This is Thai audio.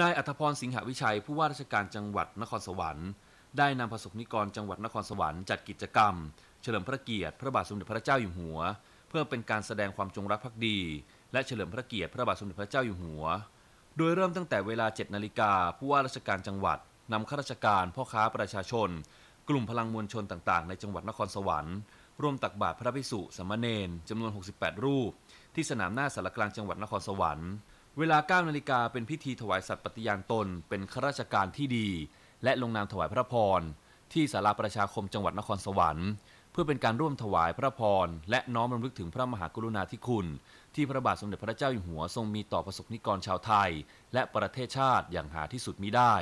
นายอัธพรสิงหวิชัย ผู้ว่าราชการจังหวัดนครสวรรค์ ได้นำประสบนิกรจังหวัดนครสวรรค์จัดกิจกรรม เฉลิมพระเกียรติพระบาทสมเด็จพระเจ้าอยู่หัว เพื่อเป็นการแสดงความจงรักภักดี และเฉลิมพระเกียรติพระบาทสมเด็จพระเจ้าอยู่หัว โดยเริ่มตั้งแต่เวลา7นาฬิกาผู้ว่าราชการจังหวัดนำข้าราชการพ่อค้าประชาชน กลุ่มพลังมวลชนต่างๆ ในจังหวัดนครสวรรค์ร่วมตักบาตรพระภิกษุสามเณรจำนวน 68 รูป ที่สนามหน้าสารกลางจังหวัดนครสวรรค์ เวลา9นาฬิกาเป็นพิธีถวายสัตย์ปฏิญาณตน เป็นข้าราชการที่ดี และลงนามถวายพระพร ที่ศาลาประชาคมจังหวัดนครสวรรค์ เพื่อเป็นการร่วมถวายพระพร และน้อมรำลึกถึงพระมหากรุณาธิคุณ ที่พระบาทสมเด็จพระเจ้าอยู่หัวทรงมีต่อประสบนิกรชาวไทย และประเทศชาติอย่างหาที่สุดมิได้